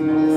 Mm-hmm.